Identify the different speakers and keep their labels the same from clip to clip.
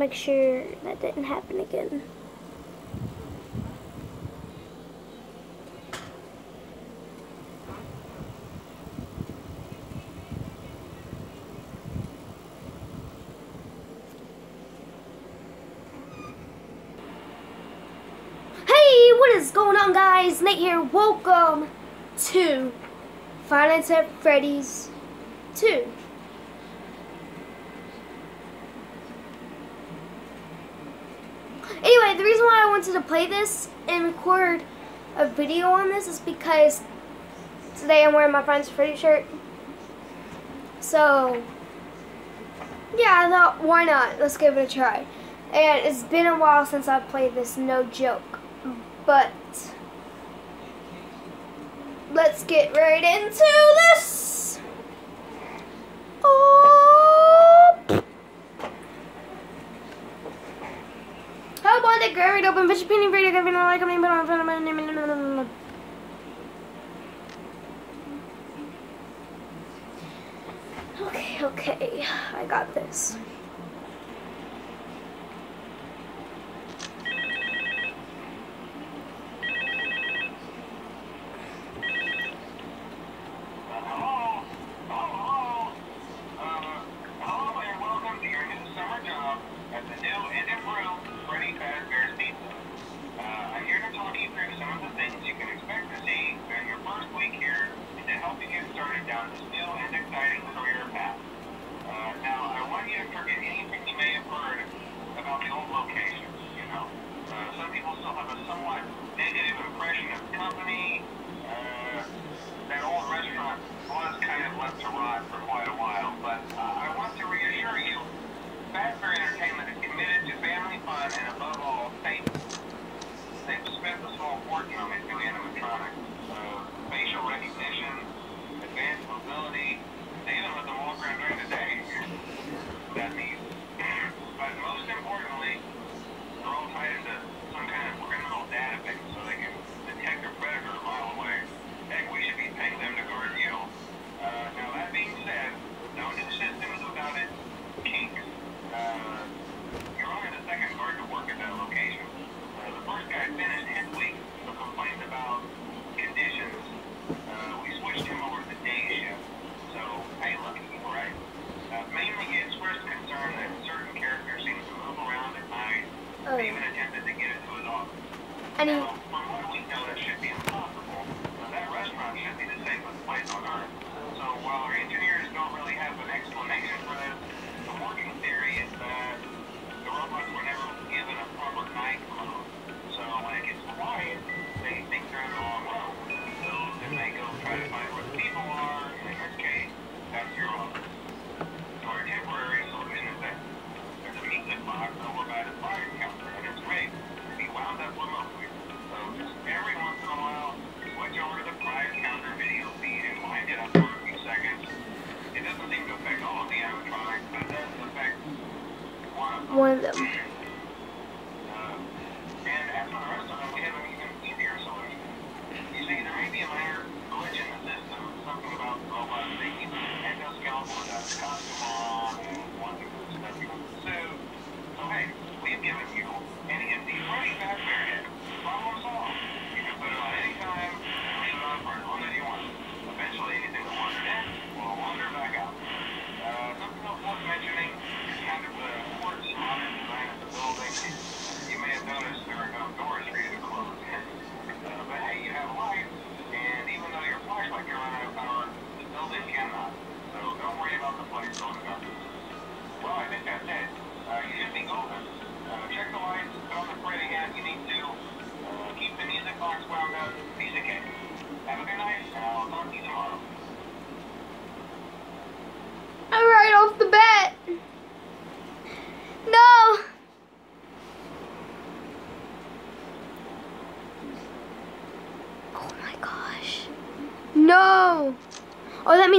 Speaker 1: make sure that didn't happen again. Hey, what is going on guys? Nate here. Welcome to Five Nights at Freddy's 2. wanted to play this and record a video on this is because today I'm wearing my friend's Freddy shirt. So, yeah, I thought, why not? Let's give it a try. And it's been a while since I've played this, no joke. But, let's get right into this! like, open painting video, give me a like, I'm gonna my name. Okay, okay, I got this.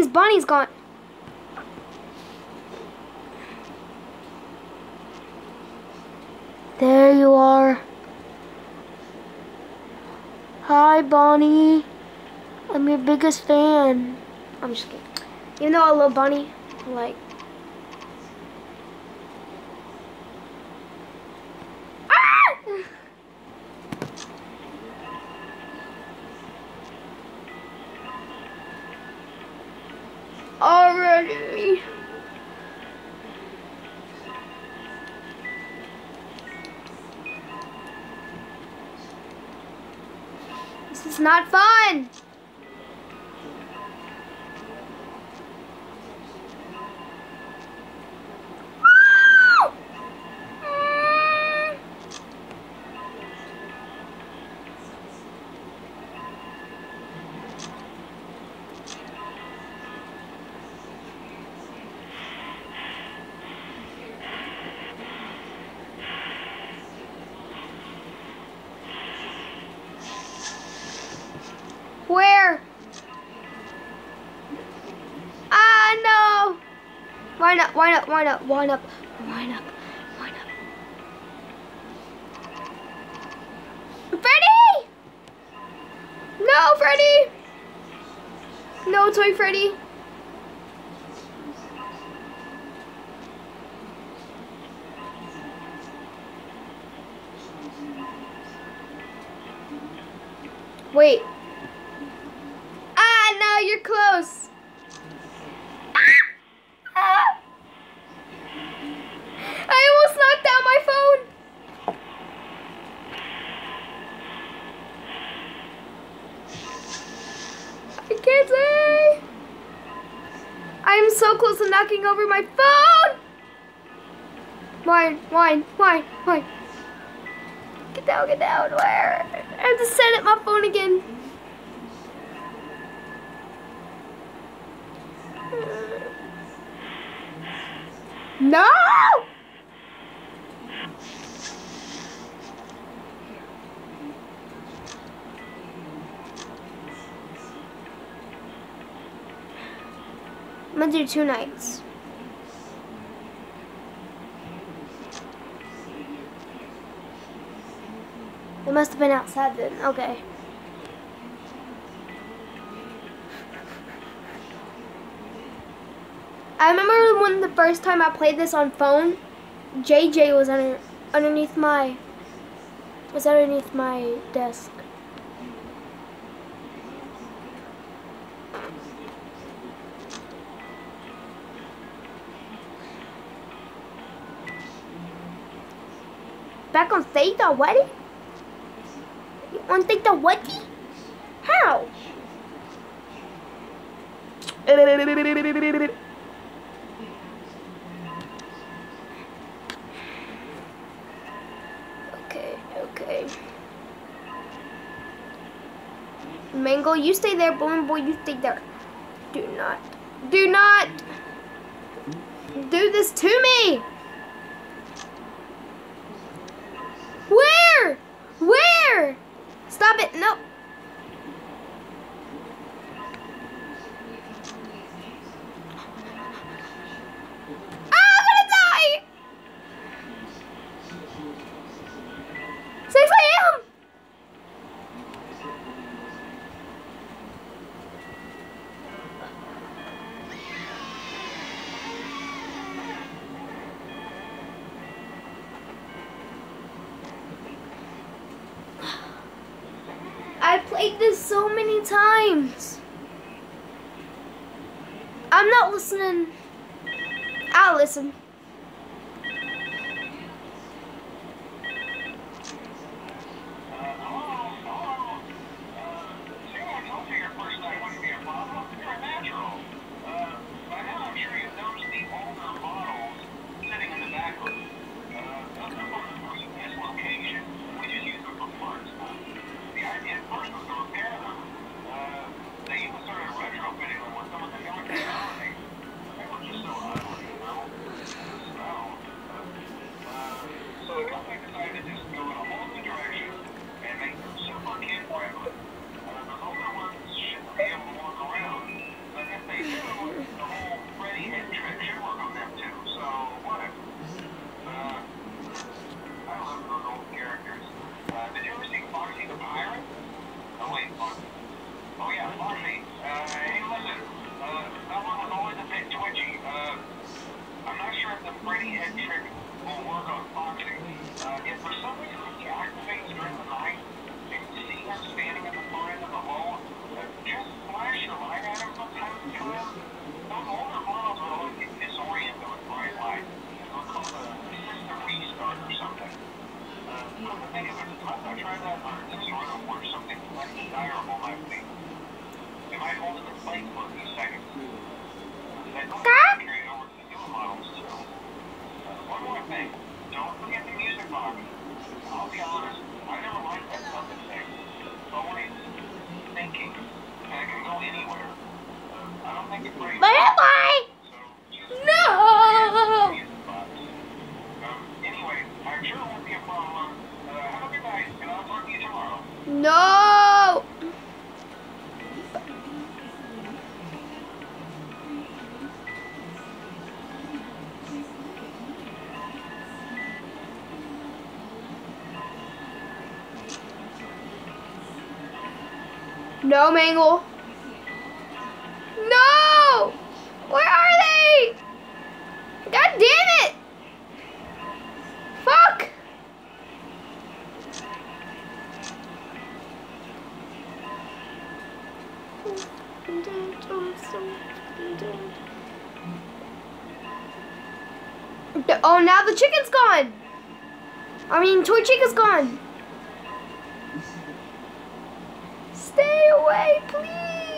Speaker 1: means Bonnie's gone. There you are. Hi, Bonnie. I'm your biggest fan. I'm just kidding. Even though I love Bonnie, like,
Speaker 2: This is not fun. Why not? Why not? Why not? Why not? Why not? Why not? Freddy! No, Freddy! No, Toy Freddy. Wait. Ah, no, you're close. Ah! Ah! I almost knocked down my phone. I can't say. I'm so close knocking over my phone. Wine, wine, wine, wine. Get down, get down. Where? I have to set up my phone again. No! Do two nights. It must have been outside then. Okay. I remember when the first time I played this on phone, JJ was under underneath my was underneath my desk. On stage already? You want to take the whatty? How? Okay, okay. Mangle, you stay there. Balloon Boy, you stay there. Do not, do not do this to me. Where? Where? Stop it. No. Ah, I'm gonna die. 6 a.m. Ah, I played this so many times. I'm not listening. Listen.
Speaker 1: You tomorrow.
Speaker 2: No! No, Mangle. Where are they? God damn it! Fuck! Oh, now the chicken's gone. I mean, Toy Chica's gone. Stay away, please.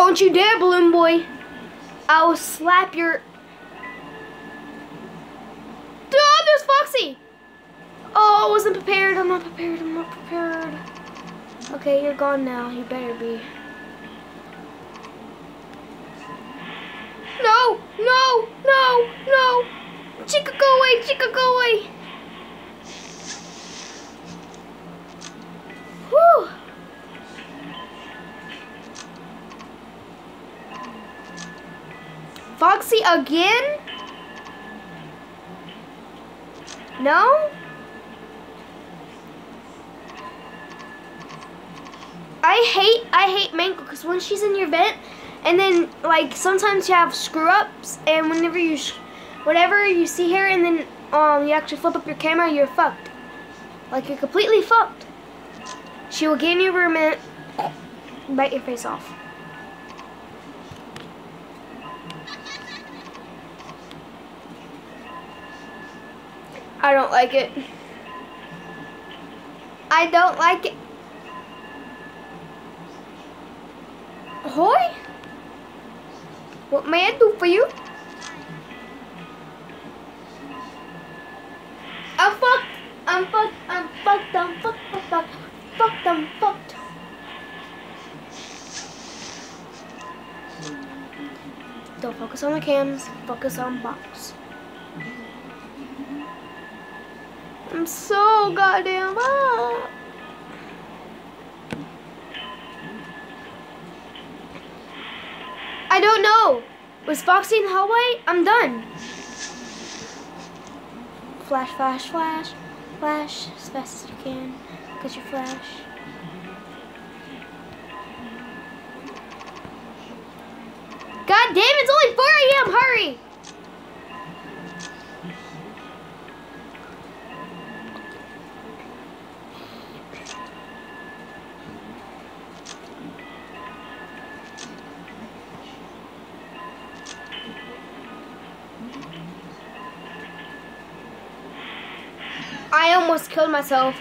Speaker 2: Don't you dare, Balloon Boy. I will slap your. Oh, there's Foxy. Oh, I wasn't prepared. I'm not prepared. I'm not prepared. Okay, you're gone now. You better be. No, no, no, no. Again? No? I hate I hate Mangle because when she's in your vent, and then like sometimes you have screw ups, and whenever you, whatever you see her, and then um you actually flip up your camera, you're fucked. Like you're completely fucked. She will gain you for a minute, bite your face off. I don't like it. I don't like it. Ahoy? What may I do for you? I'm fucked. I'm fucked. I'm fucked. I'm fucked. I'm fucked. Fucked. I'm fucked. Don't focus on the cams. Focus on box. I'm so goddamn up. I don't know. Was Foxy in the hallway? I'm done. Flash, flash, flash. Flash as fast as you can. Get your flash. God damn, it's only 4 a.m. Hurry! Myself.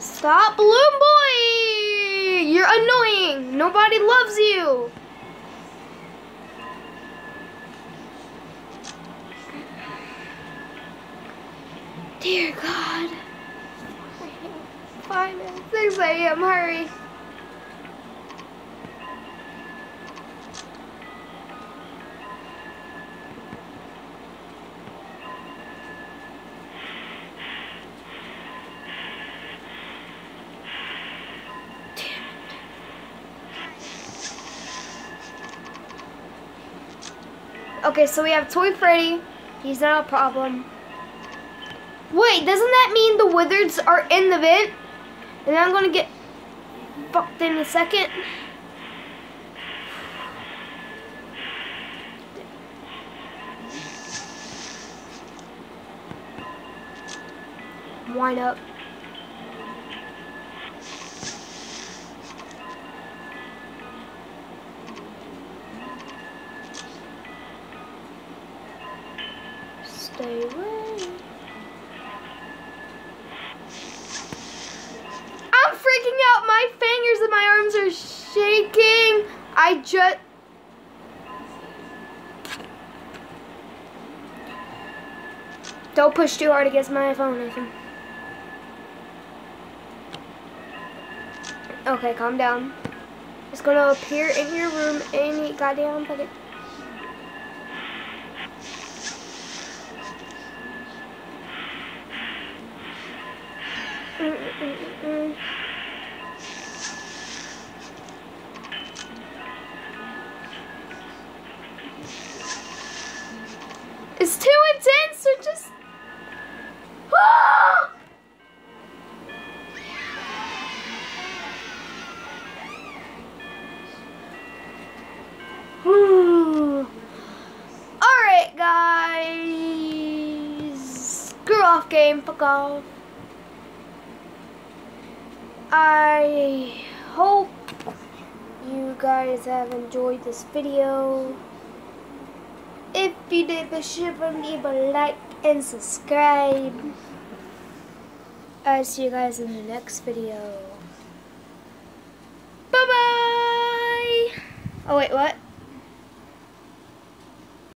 Speaker 2: Stop, Balloon Boy! You're annoying. Nobody loves you. Dear God. Five minutes, 6 a.m. Hurry. Okay, so we have Toy Freddy. He's not a problem. Wait, doesn't that mean the Wizards are in the vent? And I'm gonna get fucked in a second. wind up. Away. I'm freaking out. My fingers and my arms are shaking. I just. Don't push too hard against my phone, Nathan. Okay, calm down. It's gonna appear in your room any goddamn second. It's too intense, so just. Ah! Alright, guys. Screw off game, fuck off. I hope you guys have enjoyed this video. If you did, be sure to leave a like and subscribe. I'll see you guys in the next video. Bye bye. Oh wait, what?